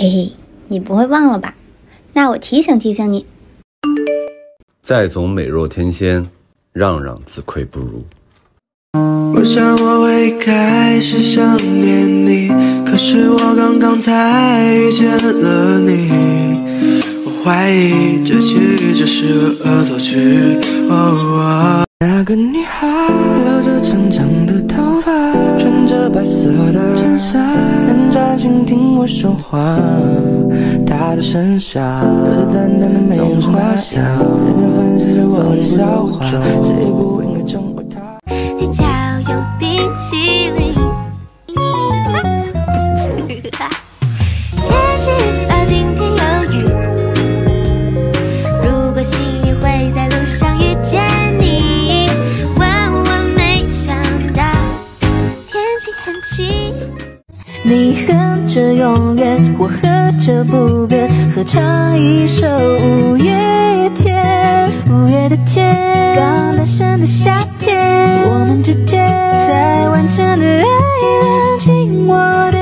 嘿嘿，你不会忘了吧？那我提醒提醒你。再总美若天仙，让让自愧不如。我想我会开始想念你，可是我刚刚才遇见了你。我怀疑这其实只是个恶作剧。那个女孩留着长长的头发，穿着白色的衬衫，很专心听我说话。她的身上有着淡淡的玫瑰花香，认真分析着我的笑话，谁不应该宠坏她？街角有冰淇淋。天气预报今天有雨，如果幸运会在路上遇见你，万万没想到天气很晴。你哼着永远，我和着不变，合唱一首五月天，五月的天，刚诞生的夏天，我们之间在完整的爱恋，紧握的。